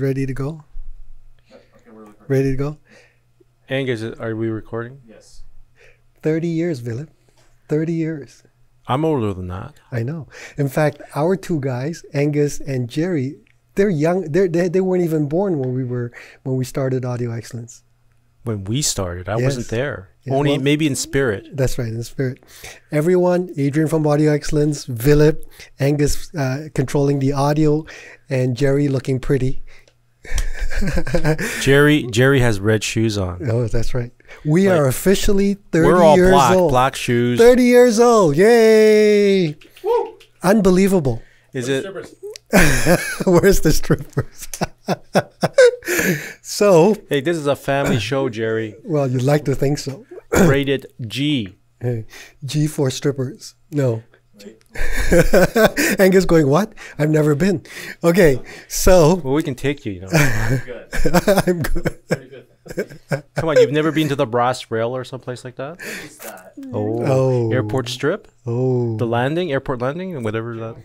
ready to go? Okay, we're. Ready to go? Angus, are we recording? Yes. 30 years, Vilip. 30 years. I'm older than that. I know. In fact, our two guys, Angus and Jerry, they're young. They're, they they weren't even born when we were when we started Audio Excellence. When we started, I Yes. wasn't there. Yeah, Only well- maybe in spirit. That's right, in spirit. Everyone, Adrian from Audio Excellence, Vilip, Angus uh, controlling the audio, and Jerry looking pretty. Jerry Jerry has red shoes on. Oh, that's right. We Like, are officially 30 We're all years black, old. black shoes. 30 years old. Yay! Woo! Is Where's Unbelievable. the it? Where's the strippers? so, Hey, this is a family show, Jerry. well, you'd like to think so. Rated G. Hey, G for strippers. No. Wait. Angus going, what? I've never been. Okay, so Well, we can take you. You know. I'm good. I'm good. Good. Come on, you've never been to the Brass Rail or someplace like that? That? Oh, Oh. airport strip, Oh, the landing, airport landing, and whatever that.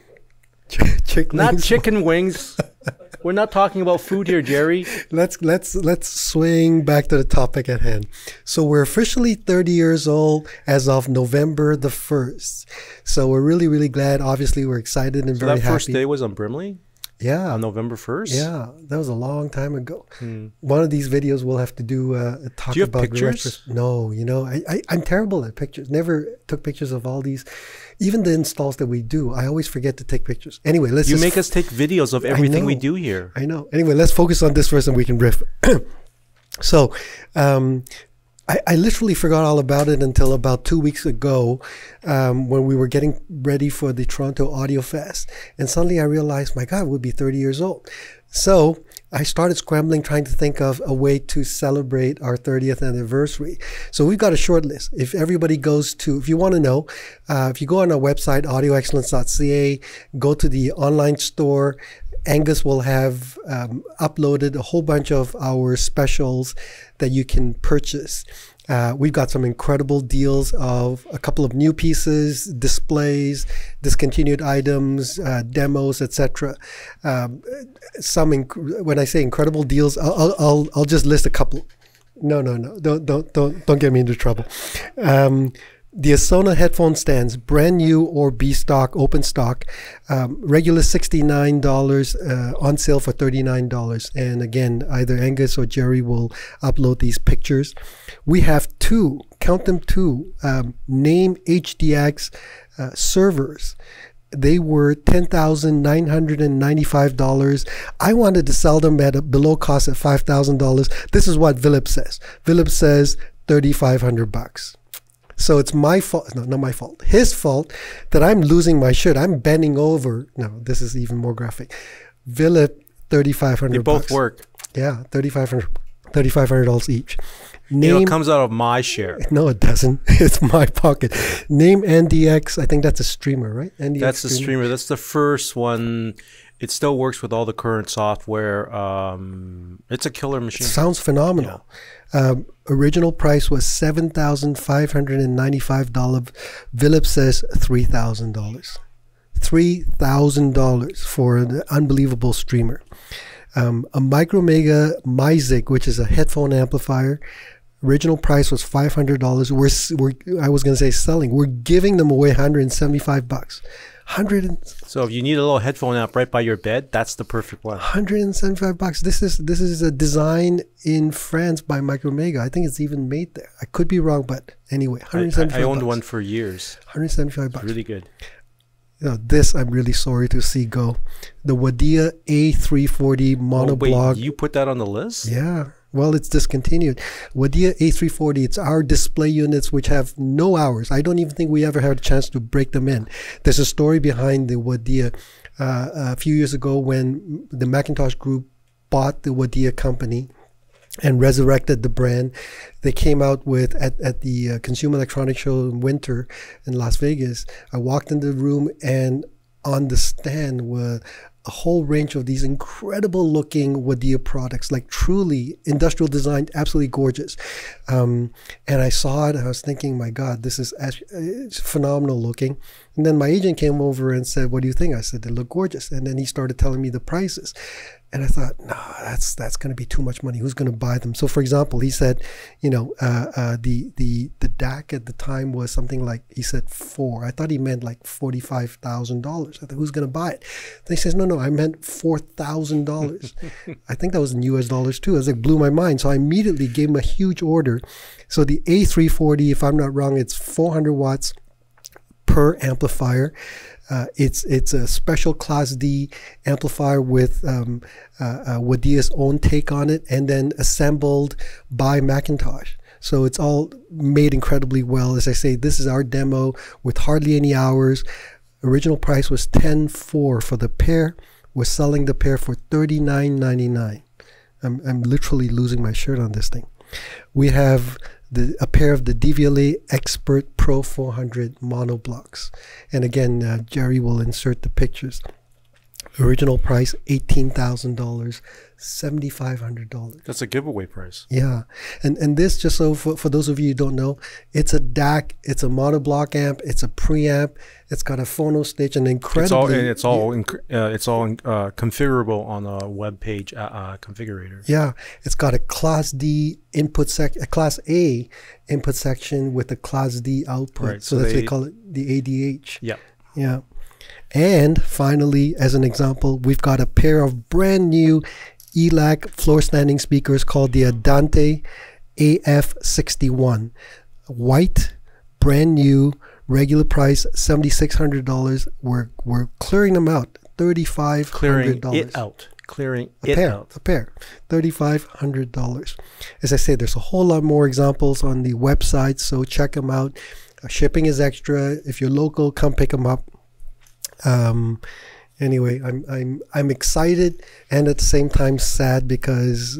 chick Not wings. chicken wings. We're not talking about food here, Jerry. let's let's let's swing back to the topic at hand. So we're officially 30 years old as of November the 1st. So we're really really glad. Obviously, we're excited and So very that first happy. day was on Brimley yeah. on November first. Yeah, that was a long time ago. Hmm. One of these videos we'll have to do uh, a talk Do you about pictures? No, you know, I, I I'm terrible at pictures. Never took pictures of all these, even the installs that we do. I always forget to take pictures. Anyway, let's You make us take videos of everything we do here. I know. Anyway, let's focus on this first and we can riff. so, um, I, I literally forgot all about it until about two weeks ago um, when we were getting ready for the Toronto Audio Fest. And suddenly I realized, my God, we'll be 30 years old. So I started scrambling trying to think of a way to celebrate our 30th anniversary. So we've got a short list. If everybody goes to, if you want to know, uh, if you go on our website, audioexcellence.ca, go to the online store, Angus will have um, uploaded a whole bunch of our specials that you can purchase. Uh, we've got some incredible deals of a couple of new pieces, displays, discontinued items, uh, demos, etc. Um, some when I say incredible deals, I'll, I'll, I'll, I'll just list a couple. No, no, no! Don't, don't, don't, don't get me into trouble. Um, the Asona headphone stands, brand new or B stock, open stock, um, regular sixty-nine dollars, uh, on sale for thirty-nine dollars. And again, either Angus or Jerry will upload these pictures. We have two, count them two, um, Naim HDX uh, servers. They were ten thousand nine hundred and ninety-five dollars. I wanted to sell them at a below cost at five thousand dollars. This is what Vilip says. Vilip says thirty-five hundred bucks. So it's my fault, no, not my fault, his fault that I'm losing my shirt. I'm bending over. No, this is even more graphic. Villa, 3500 They hundred. both work. Yeah, thirty-five hundred. Thirty-five hundred dollars each. You know, Name it comes out of my share. no, it doesn't. It's my pocket. Naim NDX. I think that's a streamer, right? NDX That's the streamer. That's the first one. It still works with all the current software. Um, it's a killer machine. Sounds phenomenal. Um, original price was seven thousand five hundred and ninety-five dollars. Vilip says three thousand dollars. Three thousand dollars for an unbelievable streamer. Um, a Micromega MyZic, which is a headphone amplifier. Original price was five hundred dollars. We're, we're I was going to say selling. We're giving them away one hundred and seventy-five bucks. Hundred So if you need a little headphone app right by your bed, that's the perfect one. 175 bucks. This is this is a design in France by Micromega. I think it's even made there. I could be wrong, but anyway, 175. I, I owned bucks. one for years. 175 bucks. Really good. You know, this I'm really sorry to see go. The Wadia A340 Oh, wait, you put that on the list? Yeah. Well, it's discontinued. Wadia A340, it's our display units which have no hours. I don't even think we ever had a chance to break them in. There's a story behind the Wadia uh, a few years ago when the McIntosh group bought the Wadia company and resurrected the brand. They came out with at, at the uh, Consumer Electronics Show in winter in Las Vegas. I walked in the room and on the stand were a whole range of these incredible looking Wadia products, like truly industrial design, absolutely gorgeous. Um, and I saw it I was thinking, my God, this is it's phenomenal looking. And then my agent came over and said, "What do you think?" I said, "They look gorgeous." And then he started telling me the prices, and I thought, "No, that's that's going to be too much money. Who's going to buy them?" So, for example, he said, "You know, uh, uh, the the the DAC at the time was something like he said four. I thought he meant like forty five thousand dollars. I thought, who's going to buy it?" Then he says, "No, no, I meant four thousand dollars. I think that was in U.S. dollars too." I was like, blew my mind. So I immediately gave him a huge order. So the A340, if I'm not wrong, it's 400 watts per amplifier. Uh, it's it's a special Class D amplifier with um, uh, uh, Wadia's own take on it, and then assembled by McIntosh. So it's all made incredibly well. As I say, this is our demo with hardly any hours. Original price was ten four for the pair. We're selling the pair for thirty nine ninety nine. I'm I'm literally losing my shirt on this thing. We have the, a pair of the Devialet Expert Pro 400 mono blocks. And again, uh, Jerry will insert the pictures. Original price $18,000, $7,500. That's a giveaway price. Yeah. And and this, just so for, for those of you who don't know, it's a DAC, it's a monoblock amp, it's a preamp, it's got a phono stage, and incredibly. It's all it's all uh, it's all uh, configurable on a web page uh, uh, configurator. Yeah, it's got a Class D input sec, a Class A input section with a Class D output. Right, So, so that's what they- they call it the ADH. Yeah. Yeah. And finally, as an example, we've got a pair of brand new ELAC floor standing speakers called the Adante AF61. White, brand new, regular price $7,600. We're, we're clearing them out. $3,500. Clearing it out. Clearing A it pair, out. a pair, thirty-five hundred dollars. As I say, there's a whole lot more examples on the website, so check them out. Shipping is extra. If you're local, come pick them up. Um, anyway, I'm I'm I'm excited and at the same time sad because,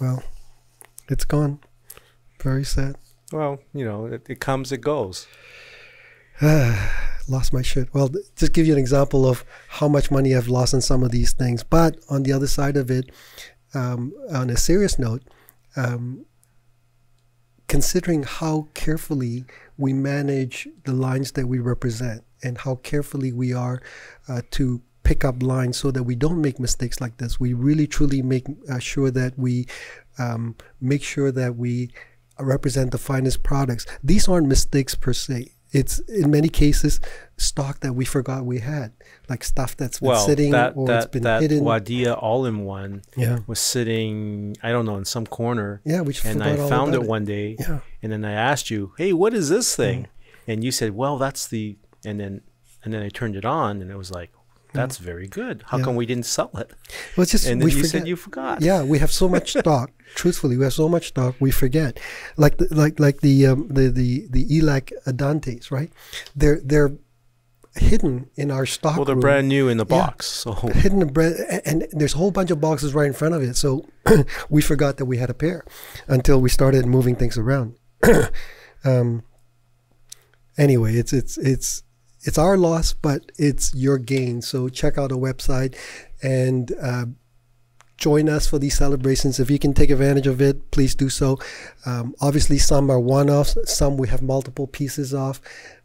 well, it's gone. Very sad. Well, you know, it, it comes, it goes. lost my shit. Well, just give you an example of how much money I've lost on some of these things. But on the other side of it, um, on a serious note, um, considering how carefully we manage the lines that we represent and how carefully we are uh, to pick up lines so that we don't make mistakes like this, we really truly make uh, sure that we um, make sure that we represent the finest products. These aren't mistakes per se. It's in many cases stock that we forgot we had, like stuff that's been Well, sitting that or it's that been that hidden. Wadia all-in-one yeah, was sitting, I don't know, in some corner, yeah, we and I all found about it one day, Yeah, and then I asked you, "Hey, what is this thing?" Mm. And you said, "Well, that's the," and then and then I turned it on, and it was like, "That's very good. How Yeah. come we didn't sell it?" well, it's just And then we you forget. said you forgot. yeah, we have so much stock. Truthfully, we have so much stock we forget. Like the, like like the um, the the the ELAC Adantes, right? They're they're hidden in our stock. Well, they're room. brand new in the Yeah. box, so hidden in bread, and, and there's a whole bunch of boxes right in front of it. So we forgot that we had a pair until we started moving things around. um, anyway, it's it's it's it's our loss, but it's your gain. So check out our website and uh, join us for these celebrations. If you can take advantage of it, please do so. Um, obviously, some are one-offs. Some we have multiple pieces of,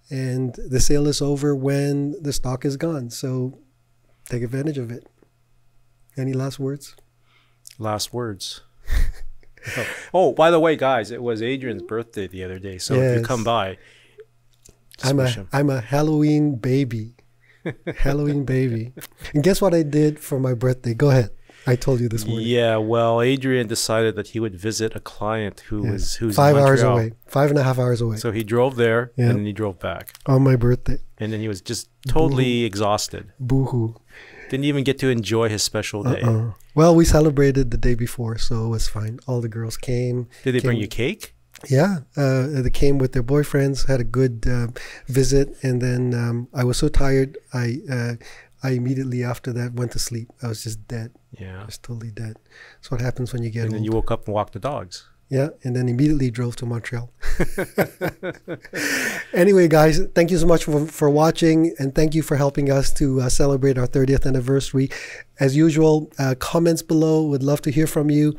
and the sale is over when the stock is gone. So take advantage of it. Any last words? last words. oh. oh, by the way, guys, it was Adrian's birthday the other day, so if you come by, I'm a am a Halloween baby. Halloween baby. And guess what I did for my birthday? Go ahead. I told you this morning. Yeah, well, Adrian decided that he would visit a client who Yes. was who's Five hours away. Five and a half hours away. So he drove there Yeah. and then he drove back, on my birthday. and then he was just totally exhausted. Boo hoo. Didn't even get to enjoy his special day. Uh-uh. Well, we celebrated the day before, so it was fine. All the girls came. Did they bring you cake? Yeah, uh, they came with their boyfriends, had a good uh, visit, and then um, I was so tired. I uh, I immediately after that went to sleep. I was just dead. I Yeah. was totally dead. That's what happens when you get And old. then you woke up and walked the dogs. Yeah, and then immediately drove to Montreal. anyway, guys, thank you so much for, for watching and thank you for helping us to uh, celebrate our 30th anniversary. As usual, uh, comments below. Would love to hear from you.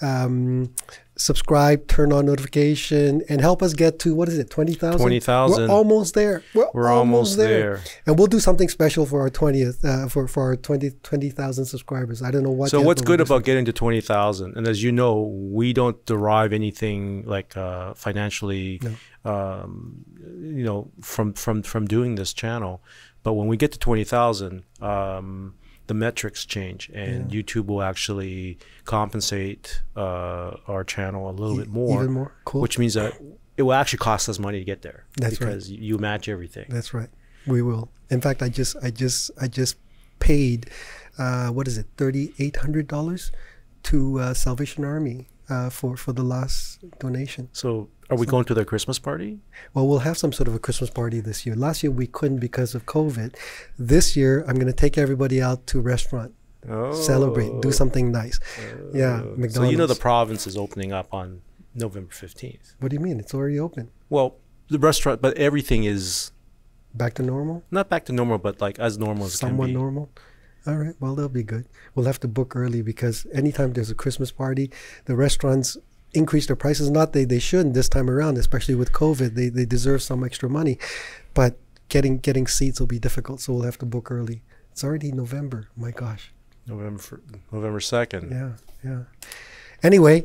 Um, subscribe, turn on notification, and help us get to what is it, twenty thousand? 20,000. We're almost there. We're, We're almost there. and we'll do something special for our twentieth, uh, for for our 20 20,000 subscribers. I don't know what. So what's good about getting to twenty thousand? And as you know, we don't derive anything like uh, financially, um, you know, from from from doing this channel. But when we get to twenty thousand, um, the metrics change, and YouTube will actually compensate uh, our channel a little bit more, even more? Cool. which means that it will actually cost us money to get there That's right. because you match everything. That's right. We will. In fact, I just, I just, I just paid, uh, what is it, thirty eight hundred dollars to uh, Salvation Army uh, for for the last donation. So, are we going to their Christmas party? Well, we'll have some sort of a Christmas party this year. Last year we couldn't because of COVID. This year I'm going to take everybody out to a restaurant, Oh. celebrate, do oh. something nice. yeah, McDonald's. So you know the province is opening up on November fifteenth. What do you mean? It's already open. Well, the restaurant, but everything is Back to normal? not back to normal, but like as normal as Somewhat normal. All right. Well, that'll be good. We'll have to book early because anytime there's a Christmas party, the restaurants increase their prices. Not they they shouldn't this time around, especially with COVID. They they deserve some extra money, but getting getting seats will be difficult. So we'll have to book early. It's already November. My gosh. November November second. Yeah. Yeah. Anyway,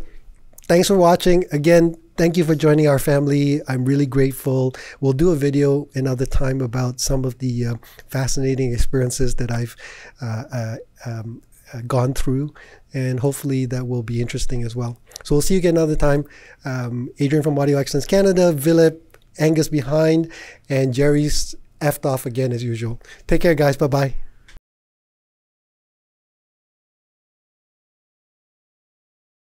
thanks for watching. Again, thank you for joining our family. I'm really grateful. We'll do a video another time about some of the uh, fascinating experiences that I've uh, uh, um, gone through, and hopefully that will be interesting as well. So we'll see you again another time. Um, Adrian from Audio Excellence Canada, Vilip, Angus behind, and Jerry's effed off again as usual. Take care, guys. Bye bye.